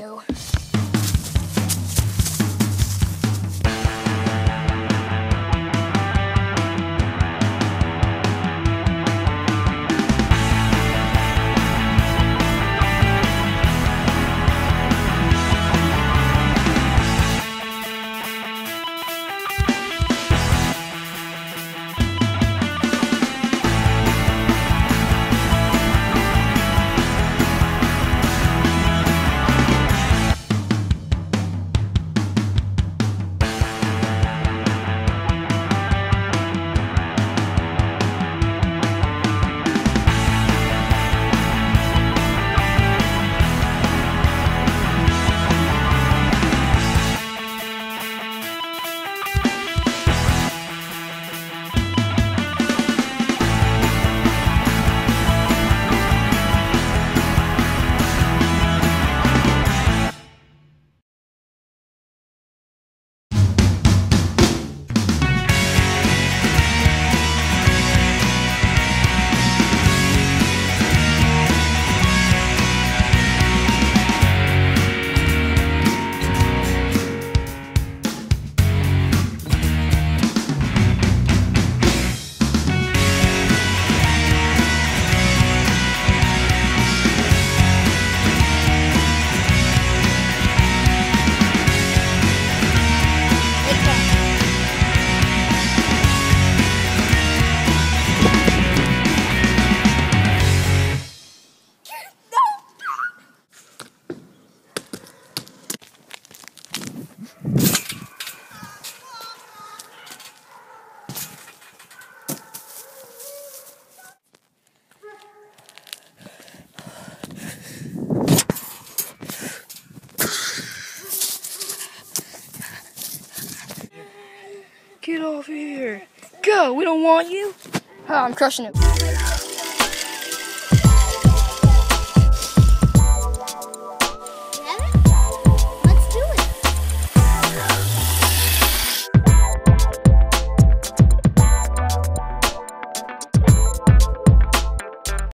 know. Get off here. Go. We don't want you. Oh, I'm crushing it.